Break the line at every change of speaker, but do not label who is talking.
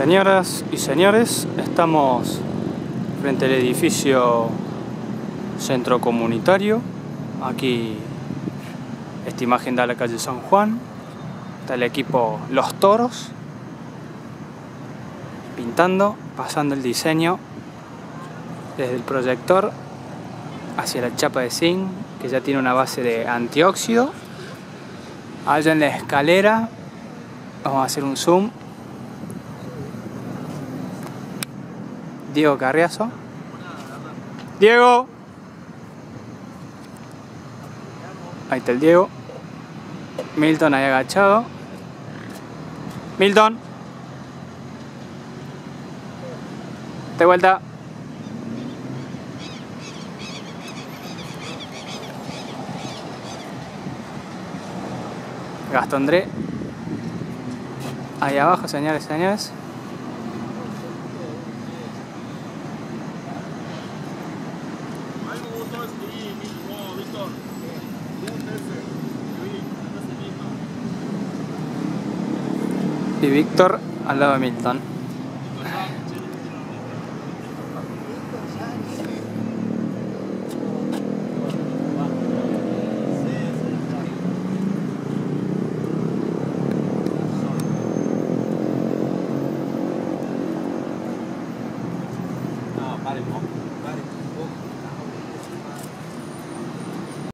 Señoras y señores, estamos frente al edificio centro comunitario. Aquí esta imagen da la calle San Juan. Está el equipo Los Toros pintando, pasando el diseño desde el proyector hacia la chapa de zinc que ya tiene una base de antióxido. Allá en la escalera vamos a hacer un zoom Diego Carriazo. Diego. Ahí está el Diego. Milton ahí agachado. Milton. De vuelta. Gastón André. Ahí abajo, señores Y Víctor al lado de Milton.